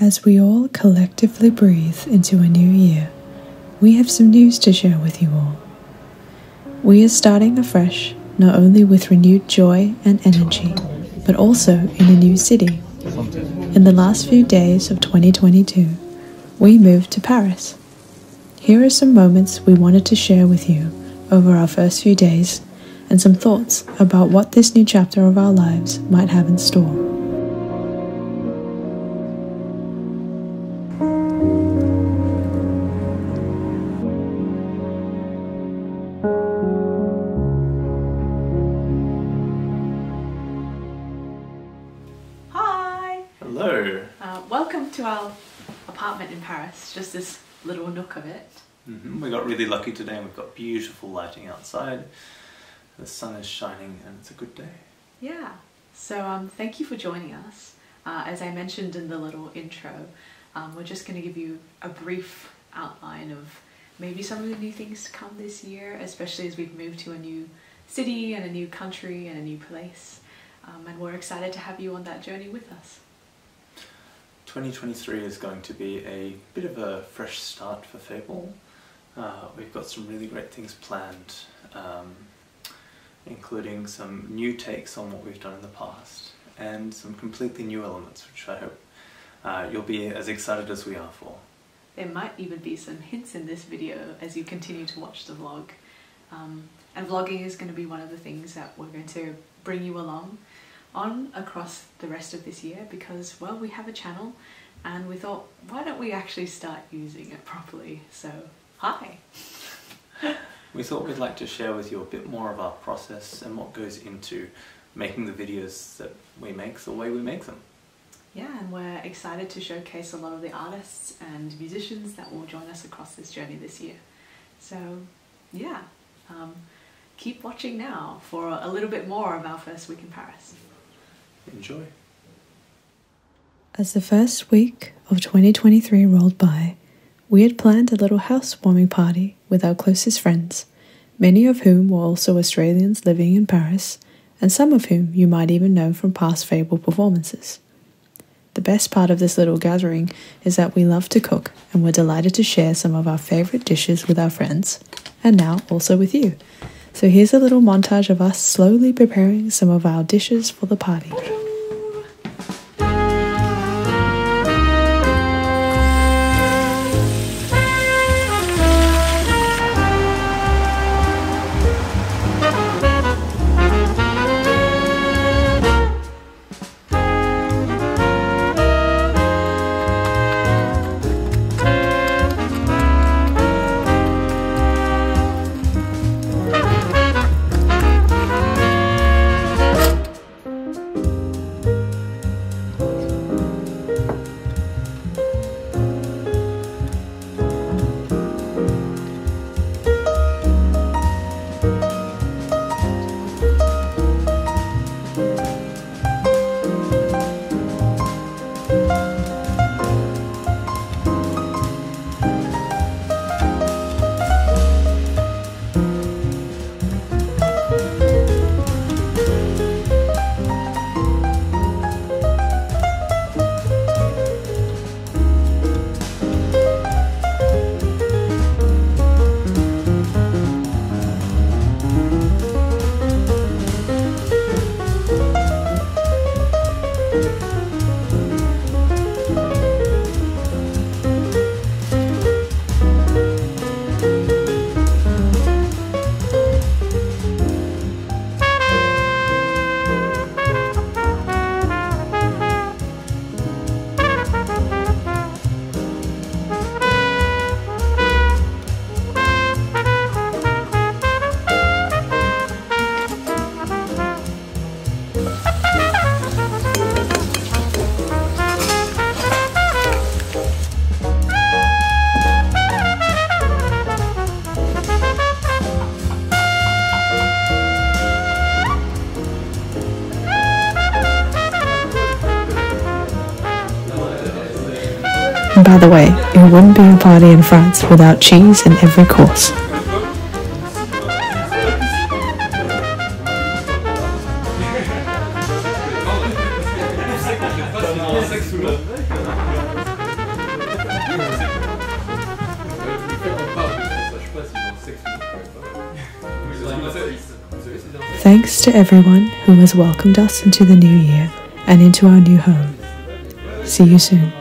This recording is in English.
As we all collectively breathe into a new year, we have some news to share with you all. We are starting afresh, not only with renewed joy and energy, but also in a new city. In the last few days of 2022, we moved to Paris. Here are some moments we wanted to share with you over our first few days and some thoughts about what this new chapter of our lives might have in store. Hi! Hello. Uh, welcome to our apartment in Paris, just this little nook of it. hmm We got really lucky today and we've got beautiful lighting outside. The sun is shining and it's a good day. Yeah. So um, thank you for joining us. Uh, as I mentioned in the little intro, um, we're just going to give you a brief outline of maybe some of the new things to come this year, especially as we've moved to a new city and a new country and a new place. Um, and we're excited to have you on that journey with us. 2023 is going to be a bit of a fresh start for Fable. Uh, we've got some really great things planned, um, including some new takes on what we've done in the past and some completely new elements, which I hope uh, you'll be as excited as we are for. There might even be some hints in this video as you continue to watch the vlog. Um, and vlogging is going to be one of the things that we're going to bring you along on across the rest of this year because, well, we have a channel and we thought, why don't we actually start using it properly? So, hi! We thought we'd like to share with you a bit more of our process and what goes into making the videos that we make the way we make them. Yeah, and we're excited to showcase a lot of the artists and musicians that will join us across this journey this year. So, yeah, um, keep watching now for a little bit more of our first week in Paris. Enjoy. As the first week of 2023 rolled by, we had planned a little housewarming party with our closest friends, many of whom were also Australians living in Paris, and some of whom you might even know from past Fable performances. The best part of this little gathering is that we love to cook and we're delighted to share some of our favourite dishes with our friends, and now also with you. So here's a little montage of us slowly preparing some of our dishes for the party. By the way, it wouldn't be a party in France without cheese in every course. Thanks to everyone who has welcomed us into the new year and into our new home. See you soon.